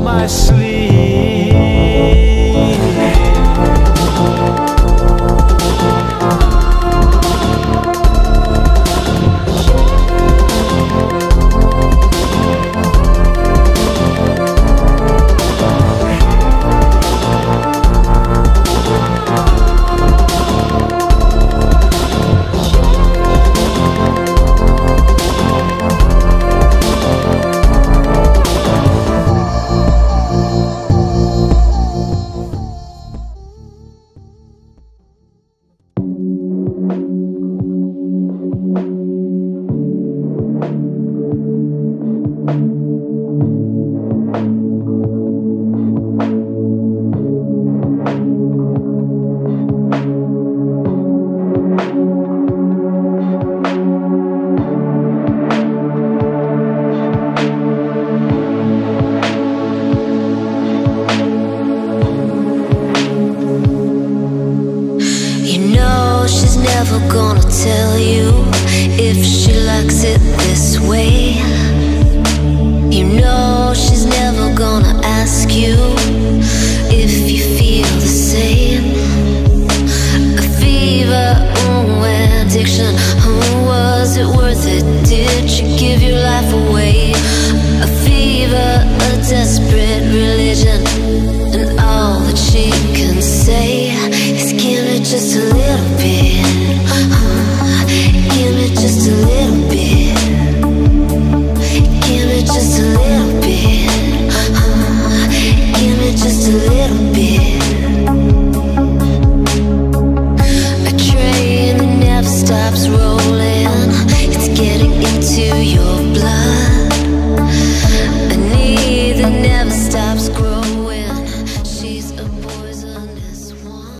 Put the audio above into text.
my sleep. Gonna tell you if she likes it this way. You know she's never gonna ask you if you feel the same. A fever, ooh, addiction. Oh, was it worth it? Did you give your life away? A fever, a desperate religion, and all that she can say is give me just a little bit. Rolling. It's getting into your blood.